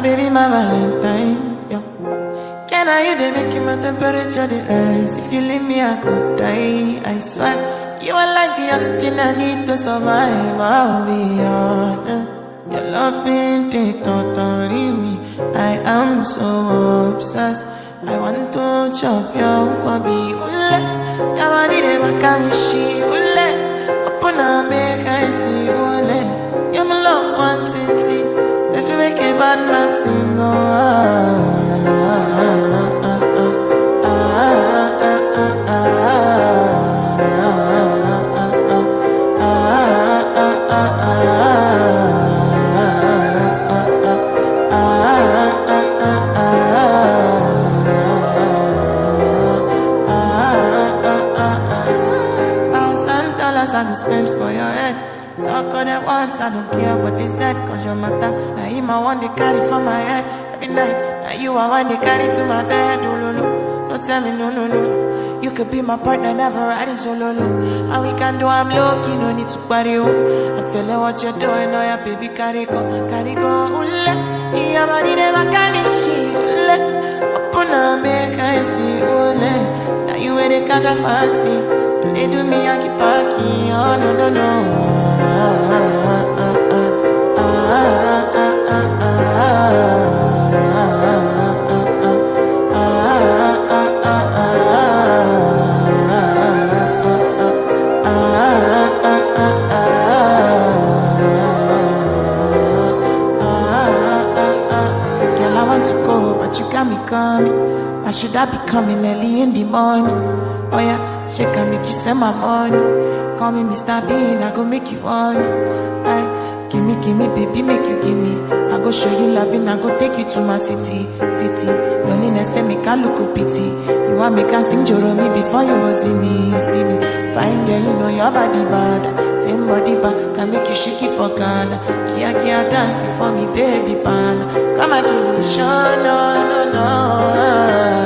My baby, my Valentine. Yeah. Can I you they make my temperature rise? If you leave me, I could die. I swear. You are like the oxygen I need to survive. I'll be honest. Your loving ain't totally me. I am so obsessed. I want to chop your nkwobi ule. Your body they make me she ule. Upon a make I see I go spend for your head. Talk on that once, I don't care what they said, cause your matter. Now him I want to carry for my head every night. Now you I want to carry to my bed. Oh, no. Don't tell me no, no, no. You could be my partner, never riding solo. Oh, no. And we can do, I'm low key, no need to party. Oh. I feel like what you're doing, oh yeah, baby, carry go, carry go. Oh, Ule, your body never carry shit. Ule, upon a make I see. Oh, Ule, now you they catch a fancy. They do me Yankee Parky, oh no no no. You me coming. I should I be coming early in the morning? Oh yeah, she can make you send my money. Call me Mr. Bean, I go make you honey. Aye, give me, give me, baby, make you give me. I go show you loving, I go take you to my city, city. Loneliness, they make I look a pity. You want me can sing Joro me before you go see me, see me. Fine girl, you know your body bad body back can make you shake it for Ghana. Kia kia dance for me, baby, pal. Come on, give me show, no, no, no.